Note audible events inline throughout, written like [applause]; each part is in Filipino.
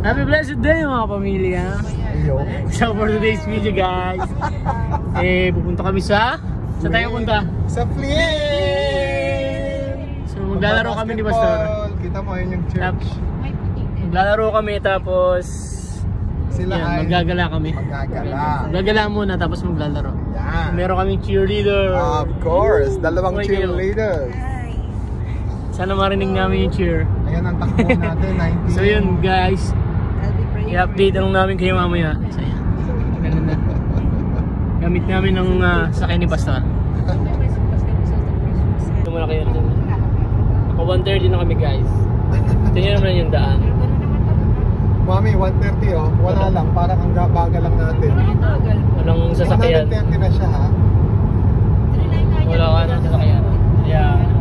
Happy blessed day mga pamilya. So for today's video guys, eh pupunta kami sa sa tayo punta. Sa Flien! So maglalaro kami ni Pastor. Kita mo yun yung church. maglalaro kami tapos Sila yan, ay maggagala kami. Magagala. Maggagala muna tapos maglalaro. Yan. Meron kaming cheerleader. Of course. Dalawang cheerleaders. Sana marinig namin yung cheer. Ayan ang takbo [laughs] natin. 19. So yun guys, i-update lang namin kayo mamaya. So yan. [laughs] Gamit namin ng uh, sakay ni Pastor. Ito muna kayo dyan. Ako 1.30 na kami guys. Tingnan naman yung daan. Mami, 130 oh. Wala lang. Parang ang baga lang natin. Walang sasakyan. 130 na siya ha. Wala ka ng sasakyan. Yeah.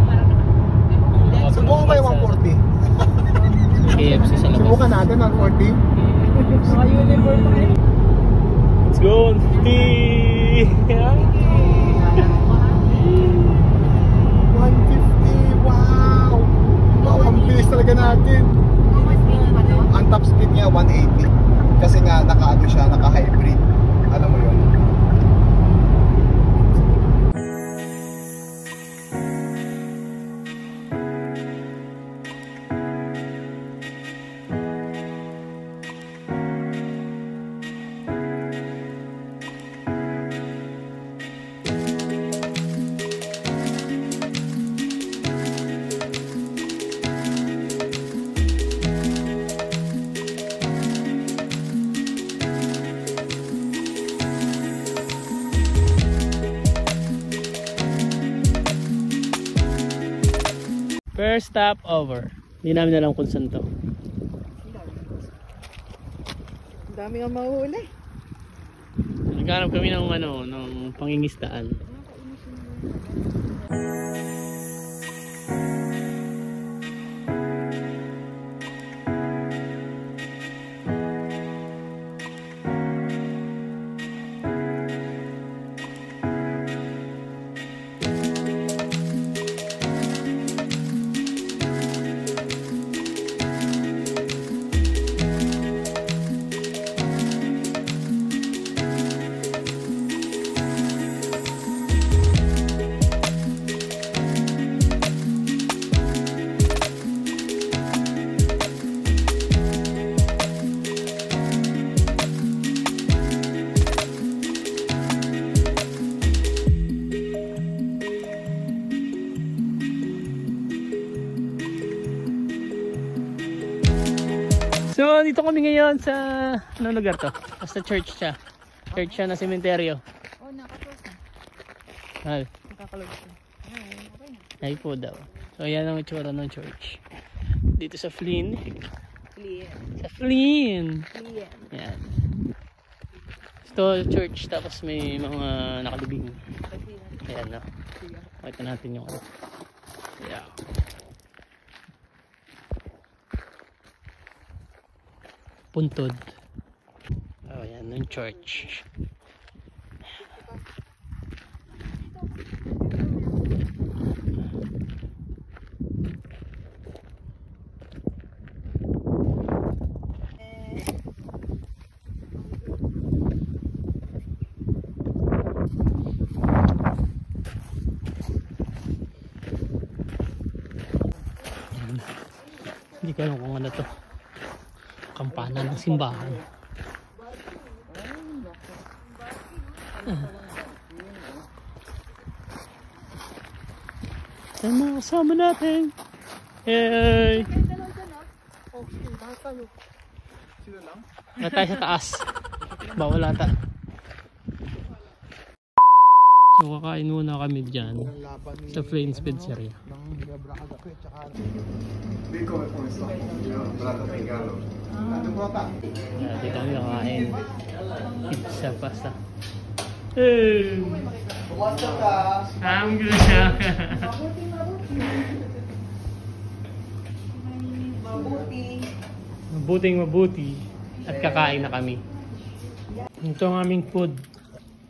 natin, 140. Naka-uniform pa kayo. Let's go, 150! 150, [laughs] wow! Wow, ang bilis talaga natin. Ang top speed niya, 180. Kasi nga, naka-ano siya, naka-hybrid. Alam mo yun? First stop over. Hindi namin alam kung saan to. Ang dami ang mahuli. Naghanap kami ng ano, ng pangingistaan. So, dito kami ngayon sa ano lugar to? Basta church siya. Church siya na sementeryo. Oh, nakaklose na. Mahal. Nakaklose na. Ay, po daw. So, yan ang itsura ng church. Dito sa Flynn. Clear. Sa Flynn! Clear. Yan. Ito church tapos may mga nakalibing. Ayan na. Pakita natin yung ano. Puntod. Oh, yan yung church. Hindi ko alam kung ano to. Kampana ng simbahan. Sa mga kasama natin. Hey! Sila lang? Wala tayo sa taas. Bawal ata. So kakain muna kami dyan sa Flames Pizzeria. Prota? Uh, dito kami kakain. Pizza, pasta. Hey! I'm good. Mabuti. Mabuting mabuti. At kakain na kami. Ito ang aming food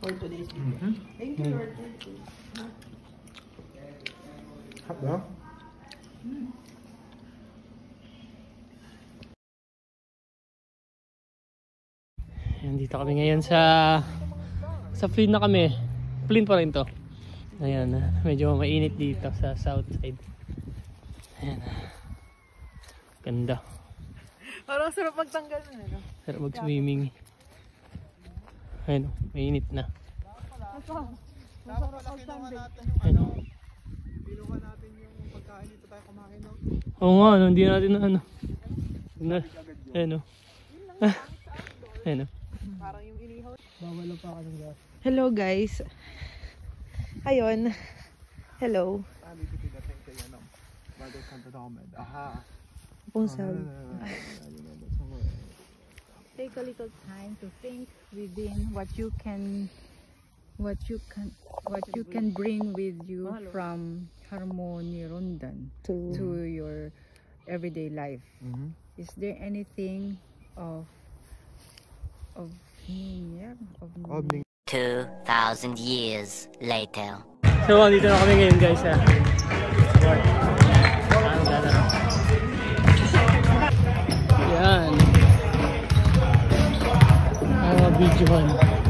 for today's video. Mm -hmm. Thank you, Lord. Thank you. Hot ba? Mm. Ayan, dito kami ngayon sa sa Flint na kami. Flint pa rin to. Ayan, medyo mainit dito sa south side. Ayan. Ganda. Parang sarap magtanggal na. Eh, sarap mag-swimming. Ayan, oh, mainit na. Dapat pala kinuha natin yung Ayan. ano, kinuha natin yung pagkain dito tayo kumain, no? Oo nga, no, hindi natin na ano. Na, ayan o. [laughs] Ayan o. Parang yung inihaw. Bawal pa ka ng gas. Hello guys. Ayun. Hello. Ah, dito tidating kay ano, Santa Domed. Aha. Pungsal. Take a little time to think within what you can what you can what you can bring with you from harmony rundan To, to your everyday life Mhm. is there anything of of yeah, of Obning. 2,000 years later. So, dito na kami ngayon guys ha. Mga videohan. Yan.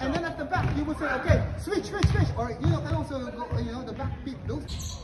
And then at the back, you will say, okay, switch, switch, switch. Or, you know, can also go, you know, the back peep, those.